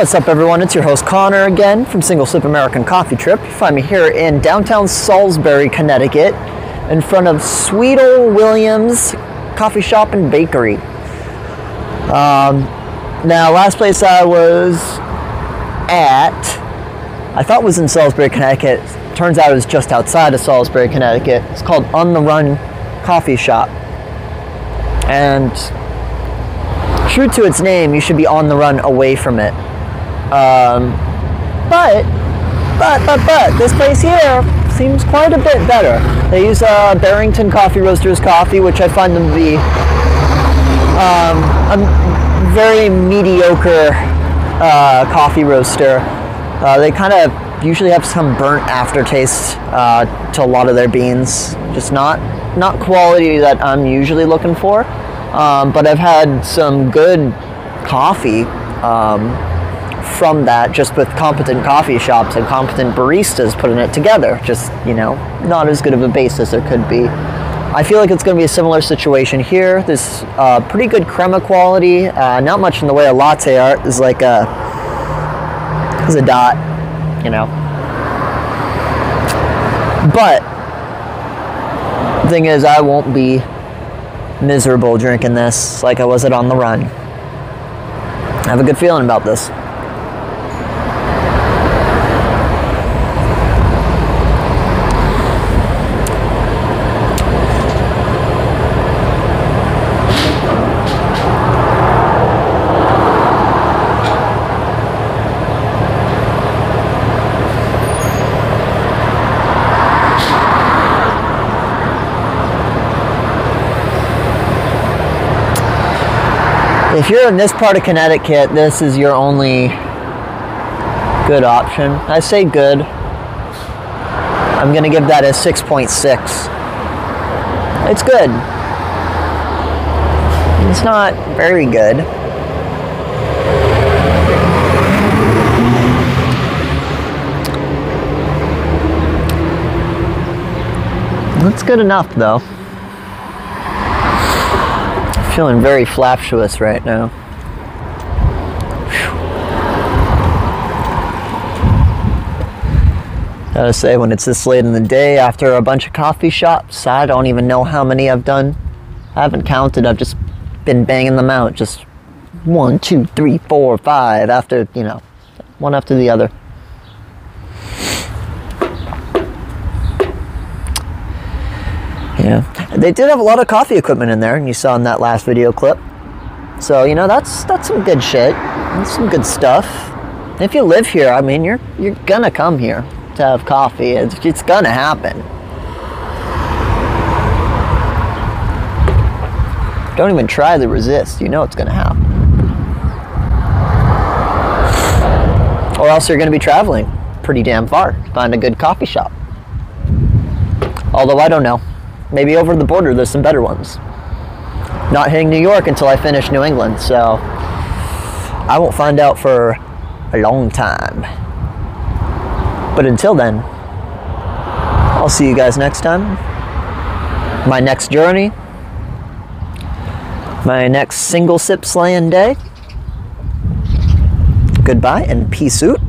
What's up, everyone? It's your host Connor again from Single Sip American Coffee Trip. You find me here in downtown Salisbury, Connecticut, in front of Sweet Williams Coffee Shop and Bakery. Um, now, last place I was at, I thought was in Salisbury, Connecticut. Turns out it was just outside of Salisbury, Connecticut. It's called On the Run Coffee Shop. And true to its name, you should be on the run away from it. Um, but, but, but, but, this place here seems quite a bit better. They use uh, Barrington Coffee Roasters coffee, which I find them to be um, a very mediocre uh, coffee roaster. Uh, they kind of usually have some burnt aftertaste uh, to a lot of their beans. Just not not quality that I'm usually looking for. Um, but I've had some good coffee um, from that just with competent coffee shops and competent baristas putting it together. Just, you know, not as good of a base as there could be. I feel like it's going to be a similar situation here. There's uh, pretty good crema quality, uh, not much in the way of latte art. There's like a, there's a dot, you know. But, the thing is, I won't be miserable drinking this like I was it on the run. I have a good feeling about this. If you're in this part of Connecticut, this is your only good option. I say good. I'm going to give that a 6.6. It's good. It's not very good. That's good enough, though feeling very flaptuous right now. Gotta say, when it's this late in the day after a bunch of coffee shops, I don't even know how many I've done. I haven't counted, I've just been banging them out. Just one, two, three, four, five, after, you know, one after the other. Yeah. They did have a lot of coffee equipment in there, and you saw in that last video clip. So you know that's that's some good shit. That's some good stuff. If you live here, I mean, you're you're gonna come here to have coffee. It's, it's gonna happen. Don't even try to resist. You know it's gonna happen. Or else you're gonna be traveling pretty damn far to find a good coffee shop. Although I don't know. Maybe over the border there's some better ones. Not hitting New York until I finish New England, so I won't find out for a long time. But until then, I'll see you guys next time. My next journey, my next single sip slaying day. Goodbye and peace out.